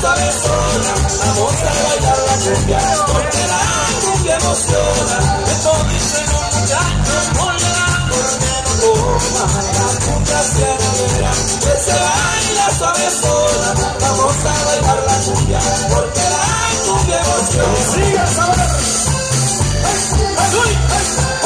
suave sola, vamos a bailar la cumbia, porque la cumbia emociona, esto dicen los muchachos, ponle la cornea, no toma, la cumbia se alegra, que se baila suave sola, vamos a bailar la cumbia, porque la cumbia emociona. ¡Sigue, sabor! ¡Ay, ay, ay!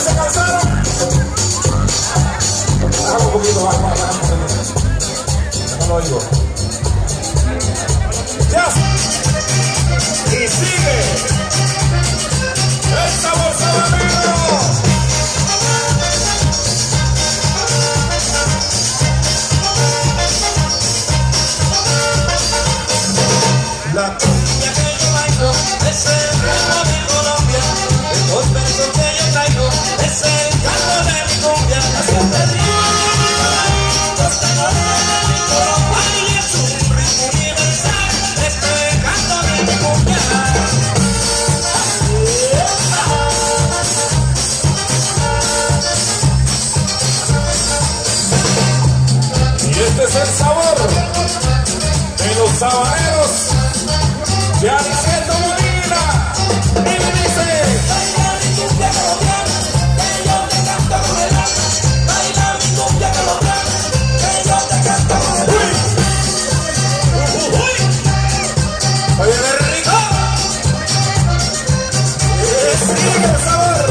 se cansaron? Y sigue. El sabanero. La cumbia que yo bailo es el ritmo de Sabaderos, ya diciendo Molina, y me dice, baila mi cumbia colombiana, que yo te canto con el alma, baila mi cumbia colombiana, que yo te canto con el alma. Uy, uy, uy, oye, rico, y sigue el sabor.